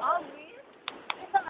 All